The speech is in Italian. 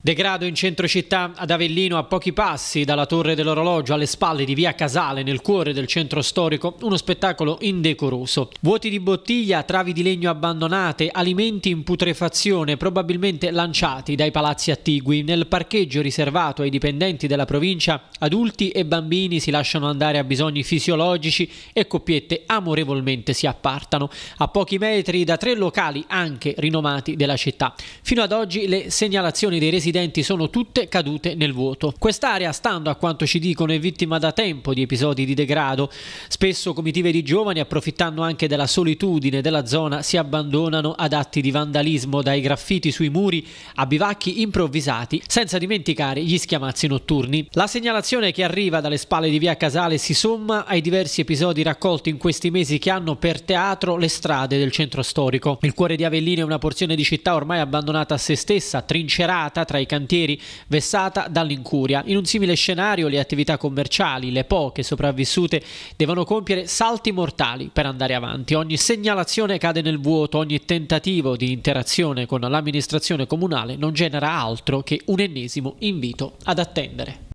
Degrado in centro città ad Avellino, a pochi passi dalla torre dell'orologio, alle spalle di via Casale, nel cuore del centro storico, uno spettacolo indecoroso. Vuoti di bottiglia, travi di legno abbandonate, alimenti in putrefazione, probabilmente lanciati dai palazzi attigui. Nel parcheggio riservato ai dipendenti della provincia, adulti e bambini si lasciano andare a bisogni fisiologici e coppiette amorevolmente si appartano, a pochi metri da tre locali anche rinomati della città. Fino ad oggi le segnalazioni dei residenti residenti sono tutte cadute nel vuoto. Quest'area, stando a quanto ci dicono, è vittima da tempo di episodi di degrado. Spesso comitive di giovani, approfittando anche della solitudine della zona, si abbandonano ad atti di vandalismo, dai graffiti sui muri a bivacchi improvvisati, senza dimenticare gli schiamazzi notturni. La segnalazione che arriva dalle spalle di via Casale si somma ai diversi episodi raccolti in questi mesi che hanno per teatro le strade del centro storico. Il cuore di Avellino è una porzione di città ormai abbandonata a se stessa, trincerata tra i cantieri vessata dall'incuria. In un simile scenario le attività commerciali, le poche sopravvissute, devono compiere salti mortali per andare avanti. Ogni segnalazione cade nel vuoto, ogni tentativo di interazione con l'amministrazione comunale non genera altro che un ennesimo invito ad attendere.